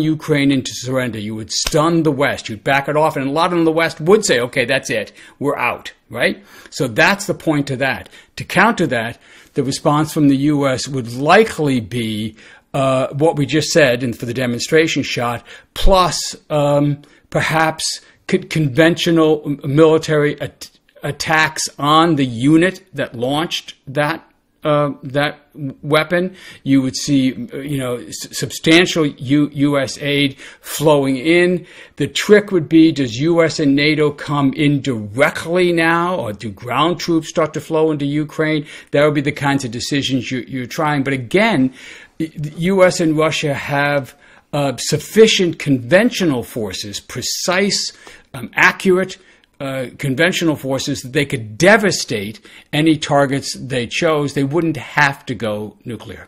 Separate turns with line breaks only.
Ukraine into surrender. You would stun the West. You'd back it off. And a lot of the West would say, okay, that's it. We're out, right? So that's the point to that. To counter that, the response from the U.S. would likely be uh, what we just said and for the demonstration shot, plus um, perhaps conventional military at- attacks on the unit that launched that uh, that weapon, you would see, you know, s- substantial U- U.S. aid flowing in. The trick would be: Does U.S. and NATO come in directly now, or do ground troops start to flow into Ukraine? That would be the kinds of decisions you, you're trying. But again, the U.S. and Russia have uh, sufficient conventional forces, precise, um, accurate uh, conventional forces that they could devastate any targets they chose. They wouldn't have to go nuclear.